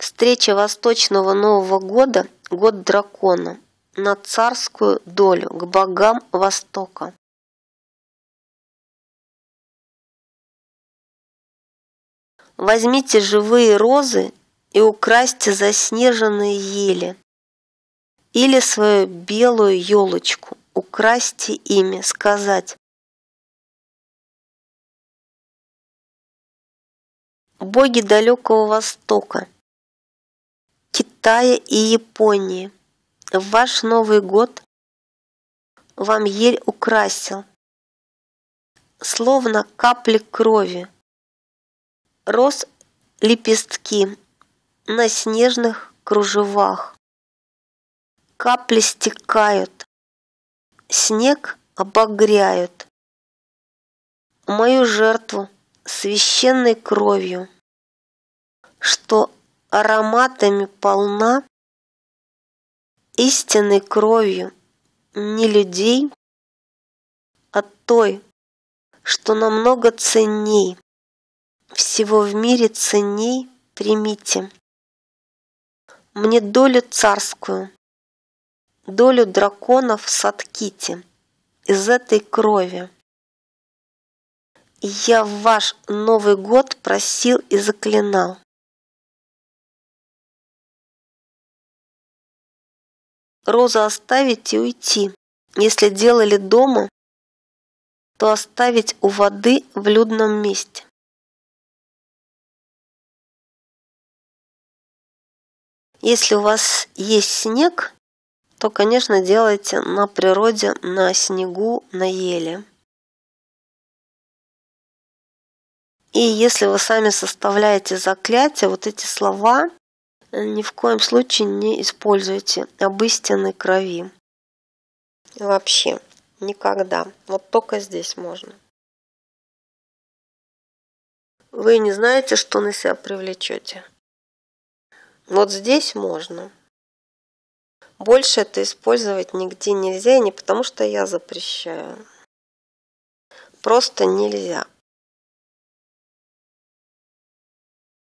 Встреча Восточного Нового года – год дракона на царскую долю к богам Востока. Возьмите живые розы и украсьте заснеженные ели. Или свою белую елочку украсьте ими, сказать Боги далекого Востока, Китая и Японии, ваш Новый год вам ель украсил, словно капли крови, рос лепестки на снежных кружевах. Капли стекают, снег обогряют. Мою жертву священной кровью, что ароматами полна, истинной кровью не людей, а той, что намного ценней, всего в мире ценней примите. Мне долю царскую, долю драконов сотките из этой крови. Я в ваш Новый год просил и заклинал. Розу оставить и уйти. Если делали дома, то оставить у воды в людном месте. Если у вас есть снег, то, конечно, делайте на природе, на снегу, на еле. И если вы сами составляете заклятие, вот эти слова ни в коем случае не используйте об истинной крови. Вообще, никогда. Вот только здесь можно. Вы не знаете, что на себя привлечете. Вот здесь можно. Больше это использовать нигде нельзя, и не потому что я запрещаю. Просто нельзя.